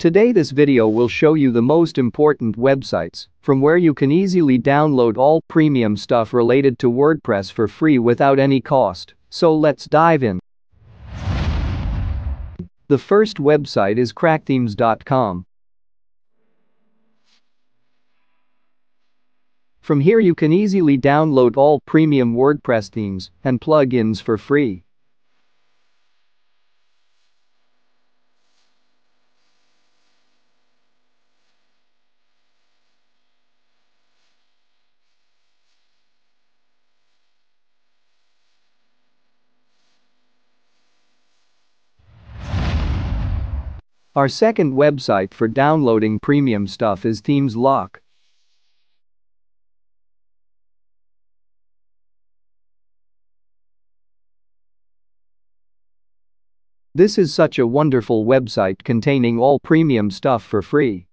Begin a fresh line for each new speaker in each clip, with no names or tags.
Today this video will show you the most important websites from where you can easily download all premium stuff related to WordPress for free without any cost, so let's dive in. The first website is crackthemes.com. From here you can easily download all premium WordPress themes and plugins for free. Our second website for downloading premium stuff is ThemesLock. This is such a wonderful website containing all premium stuff for free.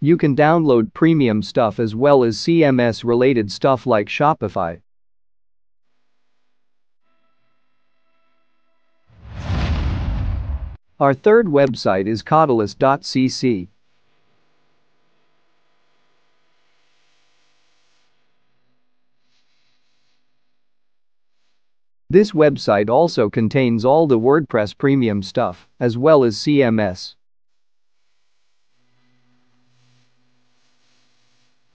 You can download premium stuff as well as CMS related stuff like Shopify. Our third website is Codelist.cc. This website also contains all the WordPress premium stuff, as well as CMS.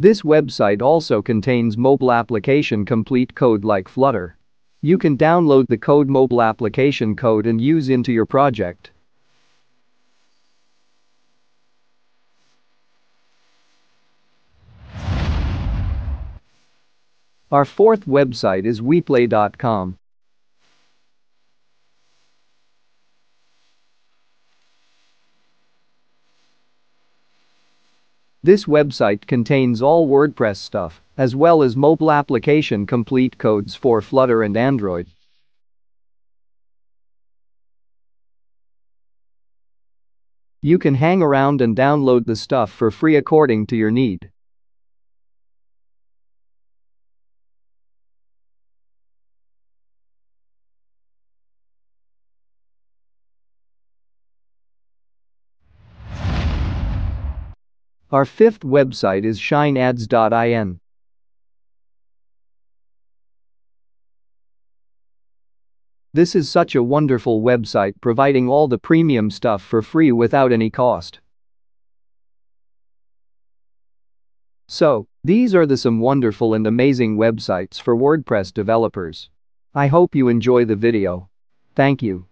This website also contains mobile application complete code like Flutter. You can download the code mobile application code and use into your project. Our fourth website is weaplay.com. This website contains all WordPress stuff, as well as mobile application complete codes for Flutter and Android. You can hang around and download the stuff for free according to your need. Our fifth website is shineads.in. This is such a wonderful website providing all the premium stuff for free without any cost. So, these are the some wonderful and amazing websites for WordPress developers. I hope you enjoy the video. Thank you.